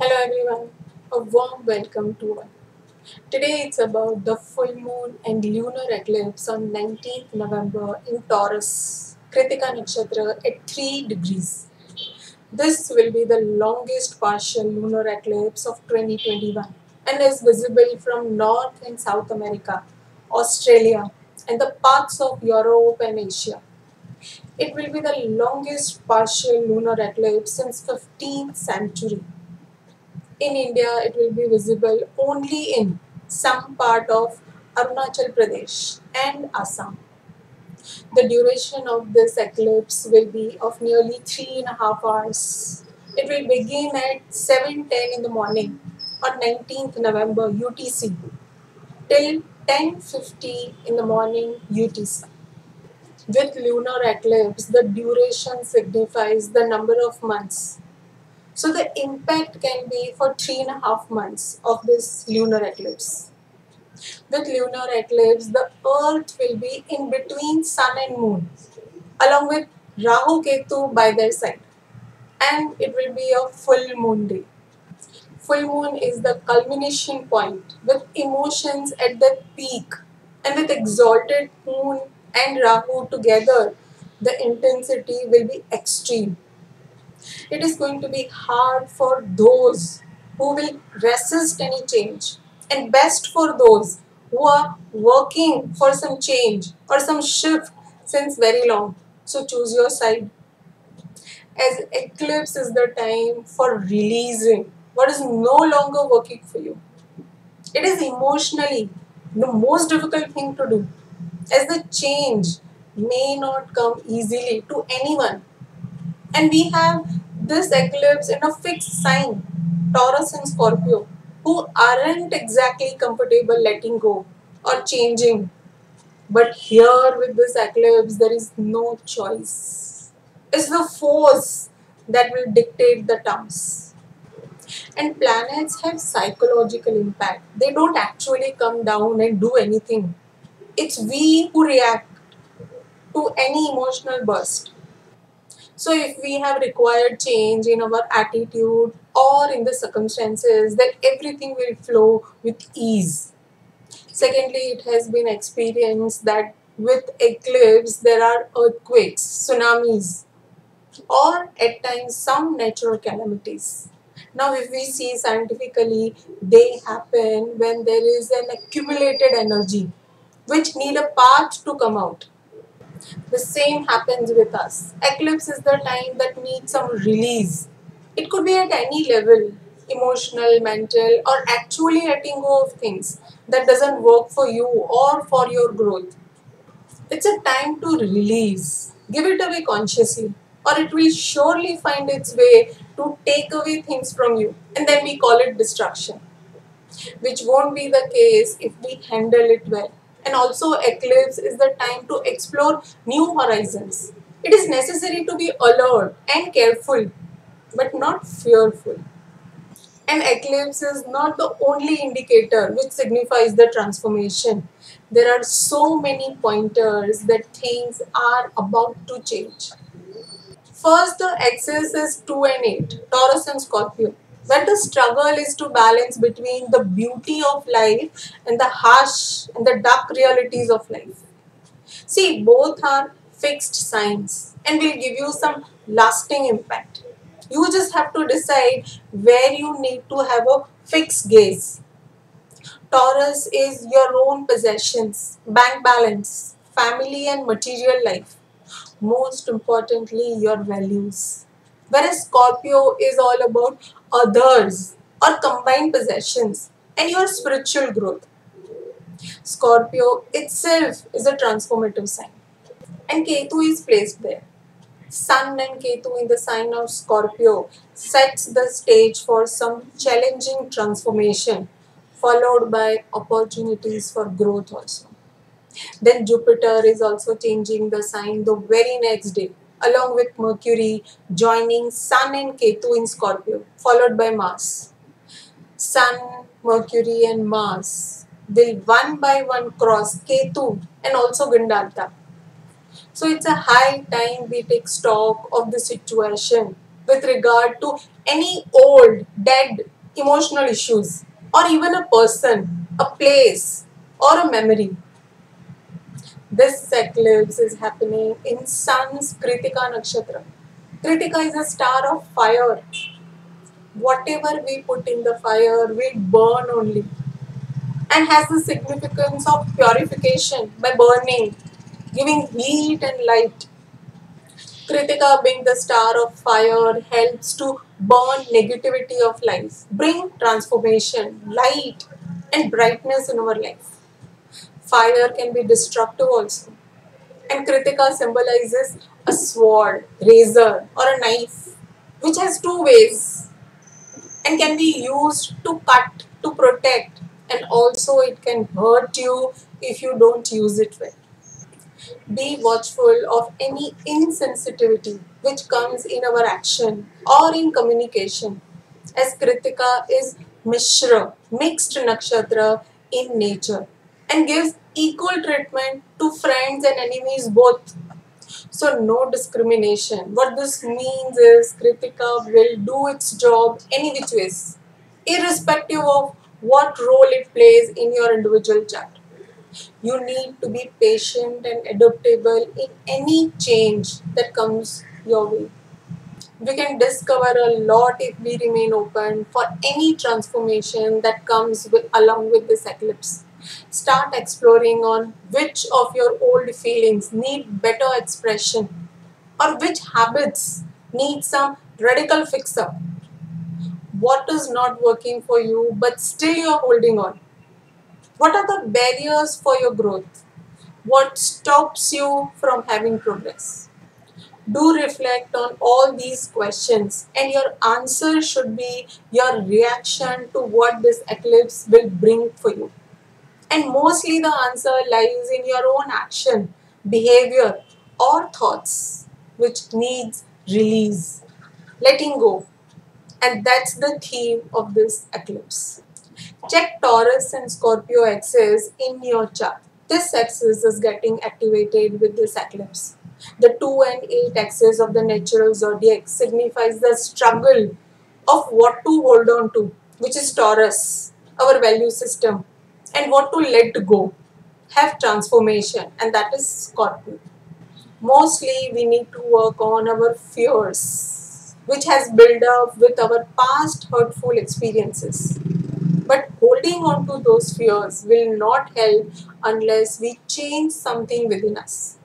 Hello everyone, a warm welcome to all. Today it's about the full moon and lunar eclipse on 19th November in Taurus, Kritika Nakshatra at 3 degrees. This will be the longest partial lunar eclipse of 2021 and is visible from North and South America, Australia, and the parts of Europe and Asia. It will be the longest partial lunar eclipse since 15th century. In India, it will be visible only in some part of Arunachal Pradesh and Assam. The duration of this eclipse will be of nearly three and a half hours. It will begin at 7.10 in the morning on 19th November UTC till 10.50 in the morning UTC. With lunar eclipse, the duration signifies the number of months. So the impact can be for three and a half months of this lunar eclipse. With lunar eclipse, the earth will be in between sun and moon, along with Rahu Ketu by their side. And it will be a full moon day. Full moon is the culmination point with emotions at their peak and with exalted moon and Rahu together, the intensity will be extreme. It is going to be hard for those who will resist any change, and best for those who are working for some change or some shift since very long. So choose your side. As eclipse is the time for releasing what is no longer working for you. It is emotionally the most difficult thing to do as the change may not come easily to anyone. And we have this eclipse in a fixed sign, Taurus and Scorpio, who aren't exactly comfortable letting go or changing. But here with this eclipse, there is no choice. It's the force that will dictate the terms. And planets have psychological impact. They don't actually come down and do anything it's we who react to any emotional burst. So, if we have required change in our attitude or in the circumstances, then everything will flow with ease. Secondly, it has been experienced that with eclipse there are earthquakes, tsunamis, or at times some natural calamities. Now, if we see scientifically, they happen when there is an accumulated energy which need a path to come out. The same happens with us. Eclipse is the time that needs some release. It could be at any level emotional, mental, or actually letting go of things that doesn't work for you or for your growth. It's a time to release. Give it away consciously, or it will surely find its way to take away things from you, and then we call it destruction, which won't be the case if we handle it well and also eclipse is the time to explore new horizons. It is necessary to be alert and careful, but not fearful. An eclipse is not the only indicator which signifies the transformation. There are so many pointers that things are about to change. First, the axis is 2 and 8, Taurus and Scorpio where the struggle is to balance between the beauty of life and the harsh and the dark realities of life. See, both are fixed signs and will give you some lasting impact. You just have to decide where you need to have a fixed gaze. Taurus is your own possessions, bank balance, family and material life. Most importantly, your values. Whereas Scorpio is all about others or combined possessions and your spiritual growth. Scorpio itself is a transformative sign and Ketu is placed there. Sun and Ketu in the sign of Scorpio sets the stage for some challenging transformation followed by opportunities for growth also. Then Jupiter is also changing the sign the very next day along with Mercury joining Sun and Ketu in Scorpio, followed by Mars. Sun, Mercury, and Mars will one by one cross Ketu and also Gandanta. So it's a high time we take stock of the situation with regard to any old, dead emotional issues or even a person, a place, or a memory. This eclipse is happening in Sun's Kritika Nakshatra. Kritika is a star of fire. Whatever we put in the fire will burn only and has the significance of purification by burning, giving heat and light. Kritika, being the star of fire, helps to burn negativity of life, bring transformation, light, and brightness in our life. Fire can be destructive also. And Kritika symbolizes a sword, razor, or a knife, which has two ways and can be used to cut, to protect, and also it can hurt you if you don't use it well. Be watchful of any insensitivity which comes in our action or in communication, as Kritika is Mishra, mixed nakshatra in nature, and gives equal treatment to friends and enemies both. So, no discrimination. What this means is Kritika will do its job any which ways, irrespective of what role it plays in your individual chart. You need to be patient and adaptable in any change that comes your way. We can discover a lot if we remain open for any transformation that comes with, along with this eclipse. Start exploring on which of your old feelings need better expression or which habits need some radical fix up. What is not working for you but still you're holding on? What are the barriers for your growth? What stops you from having progress? Do reflect on all these questions, and your answer should be your reaction to what this eclipse will bring for you. And mostly the answer lies in your own action, behavior, or thoughts, which needs release, letting go. And that's the theme of this eclipse. Check Taurus and Scorpio axis in your chart. This axis is getting activated with this eclipse. The 2 and 8 axis of the natural zodiac signifies the struggle of what to hold on to, which is Taurus, our value system, and what to let go, have transformation, and that is Scorpio. Mostly, we need to work on our fears, which has built up with our past hurtful experiences. But holding on to those fears will not help unless we change something within us.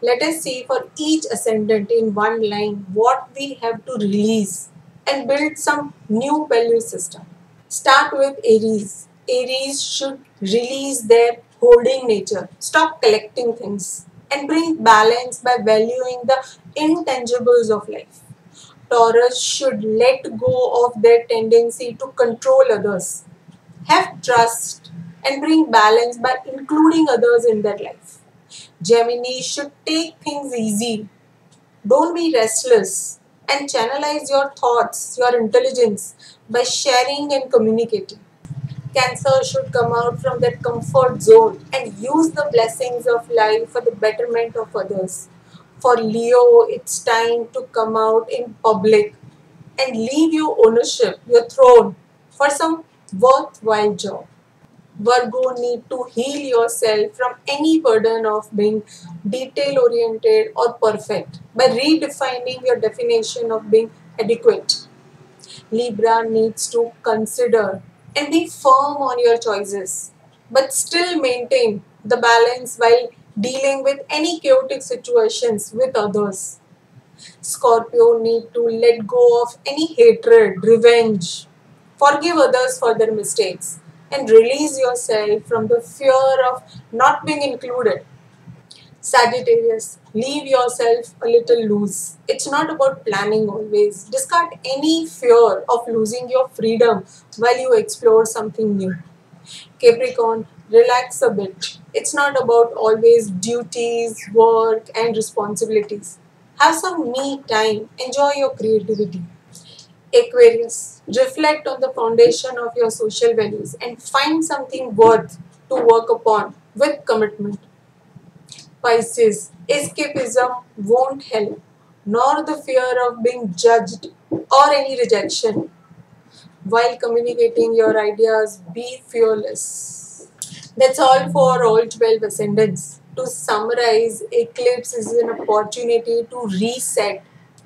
Let us see for each ascendant in one line what we have to release and build some new value system. Start with Aries. Aries should release their holding nature, stop collecting things, and bring balance by valuing the intangibles of life. Taurus should let go of their tendency to control others, have trust, and bring balance by including others in their life. Gemini should take things easy. Don't be restless and channelize your thoughts, your intelligence by sharing and communicating. Cancer should come out from that comfort zone and use the blessings of life for the betterment of others. For Leo, it's time to come out in public and leave your ownership, your throne, for some worthwhile job. Virgo need to heal yourself from any burden of being detail oriented or perfect by redefining your definition of being adequate. Libra needs to consider and be firm on your choices, but still maintain the balance while dealing with any chaotic situations with others. Scorpio need to let go of any hatred, revenge, forgive others for their mistakes, and release yourself from the fear of not being included. Sagittarius, leave yourself a little loose. It's not about planning always. Discard any fear of losing your freedom while you explore something new. Capricorn, relax a bit. It's not about always duties, work, and responsibilities. Have some me time. Enjoy your creativity. Aquarius, reflect on the foundation of your social values and find something worth to work upon with commitment. Pisces, escapism won't help. nor the fear of being judged or any rejection. While communicating your ideas, be fearless. That's all for all 12 ascendants. To summarize, eclipse is an opportunity to reset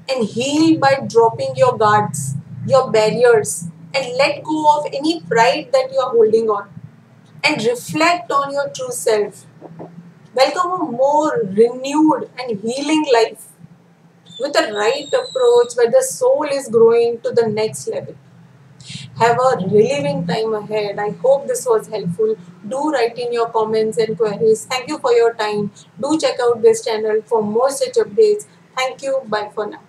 and heal by dropping your guards, your barriers, and let go of any pride that you are holding on. And reflect on your true self. Welcome a more renewed and healing life with the right approach where the soul is growing to the next level. Have a relieving time ahead. I hope this was helpful. Do write in your comments and queries. Thank you for your time. Do check out this channel for more such updates. Thank you. Bye for now.